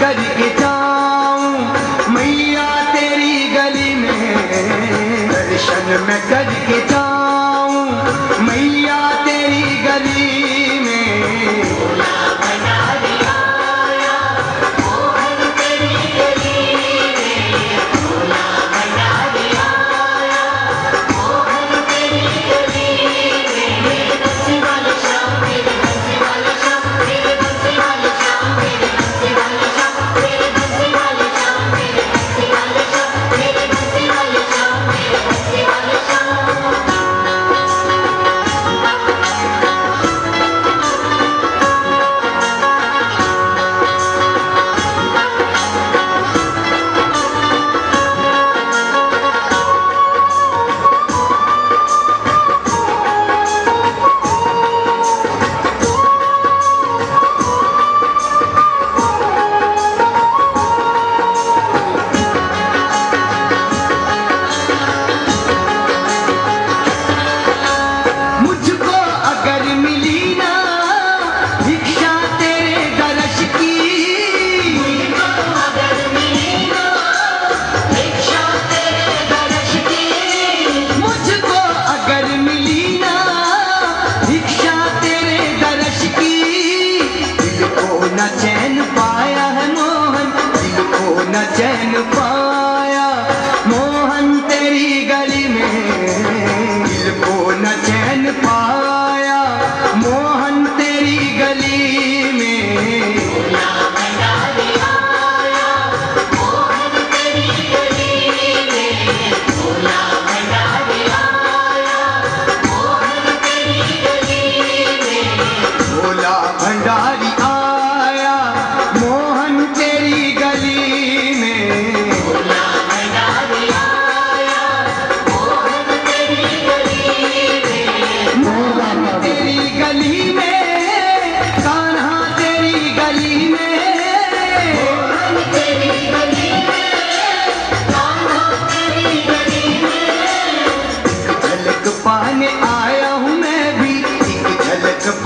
がり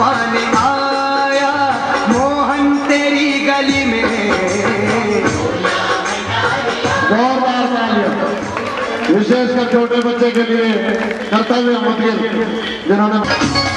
पान आया, मोहन तेरी गली में। बहुत बार विशेषकर छोटे बच्चे के लिए कर्तव्य मुद्दे जिन्होंने